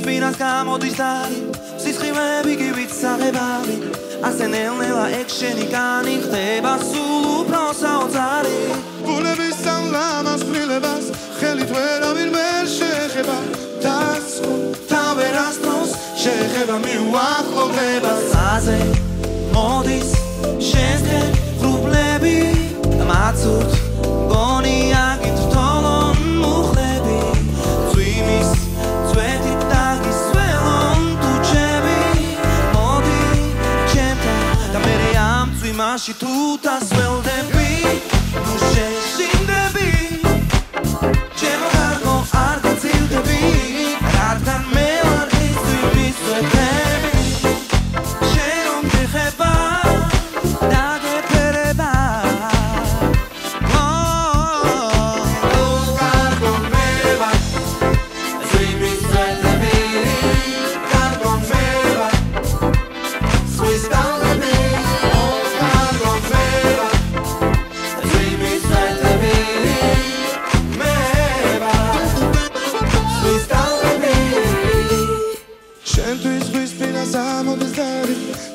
სპინას გამოდის და სისხლები კი ვიცაღებავი ასე ნელ-ნელა ექშენი კანი ხდება სულ უფრო საოცარი. ბუნების სამლამას ფლილებას ხელით ვერავინ ვერ შეხება. დასხო თავერასდროს შეხება მიუახლოვდება. აზე inima și tu te astfel de vii Nu șești și întrebi Ce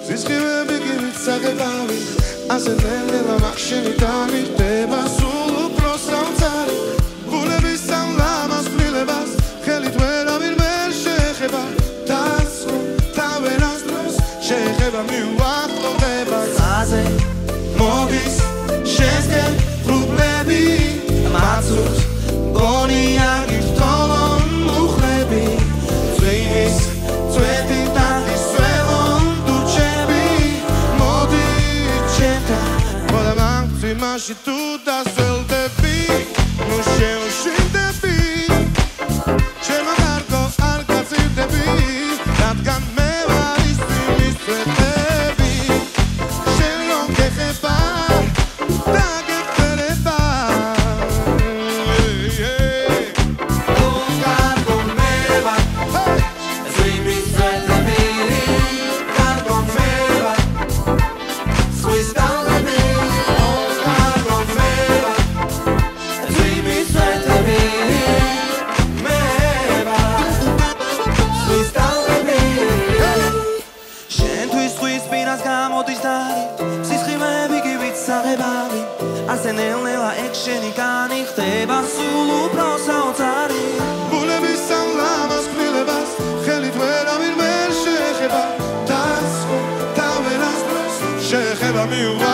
სისხლები გივით საგებავი. ასე ნელა მახშენი დამი ხდება სულ უფრო საოცარი გულების სამლამას ფლილებას ხელით ვერავინ ვერ შეხება დასხო თავერას დროს შეხება მიუახლოვდება აზე De tudo a ვიცაღებავი ასე ნელ-ნელა ექშენი კანი ხდება სულ უფრო საოცარი. გულების სამლამას ფლილებას ხელით ვერავინ ვერ შეხება დასხო თავერას დროს შეხება მიუახლოვდება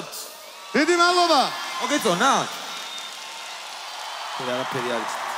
მადლობთ. დიდი მადლობა. მოგეწონა? თუ რაღაცები არის.